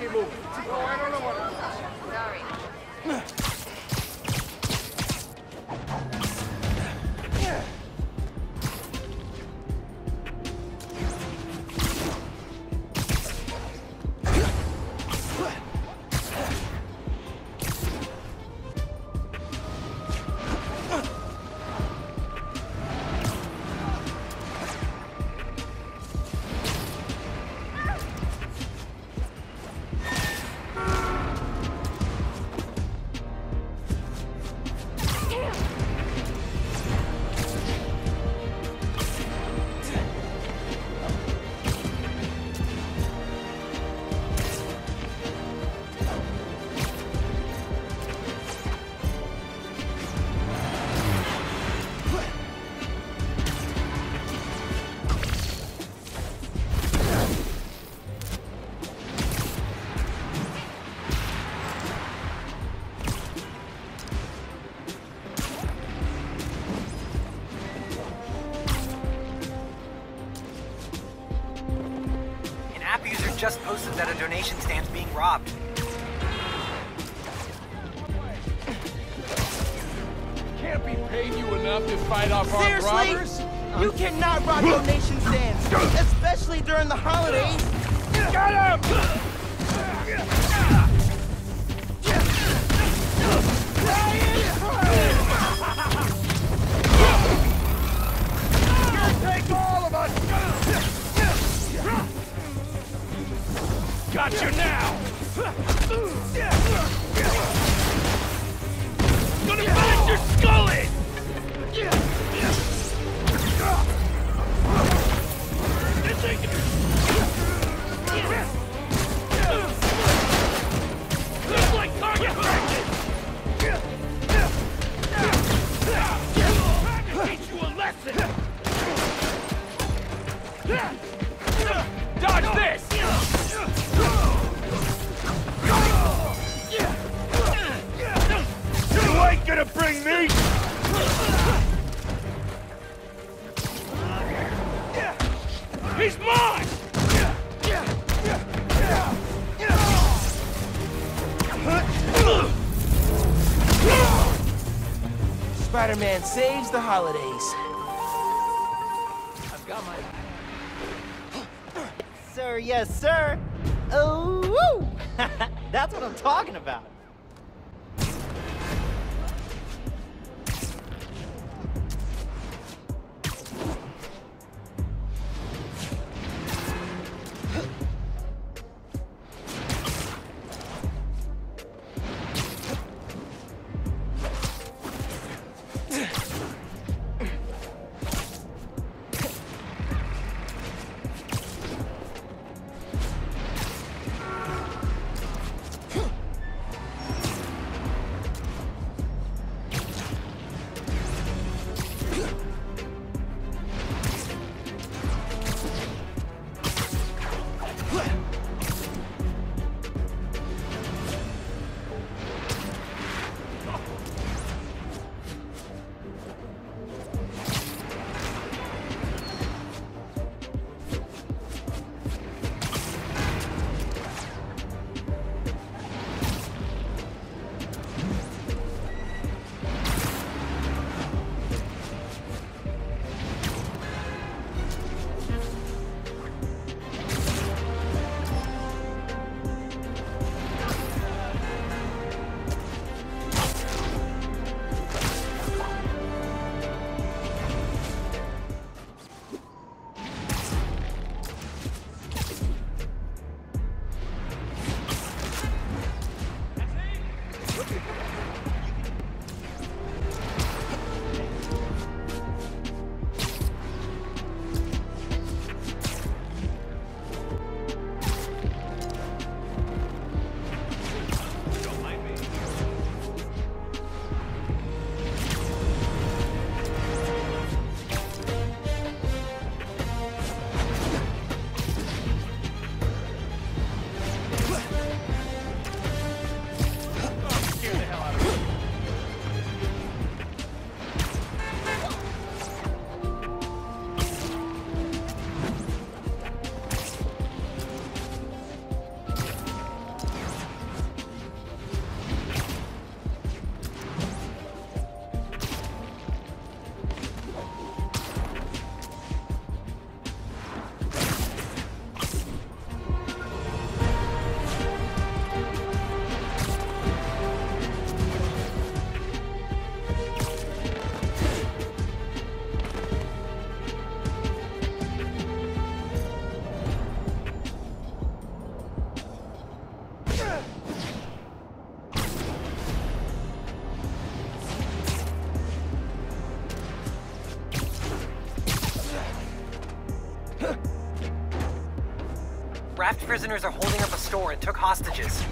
keep moving. Just posted that a donation stand's being robbed. Can't be paying you enough to fight off armed Seriously? robbers? You cannot rob donation stands, especially during the holidays. Got him! Got you now! He's mine! Spider-Man saves the holidays. I've got my... Sir, yes, sir. Oh, woo! That's what I'm talking about. Prisoners are holding up a store and took hostages.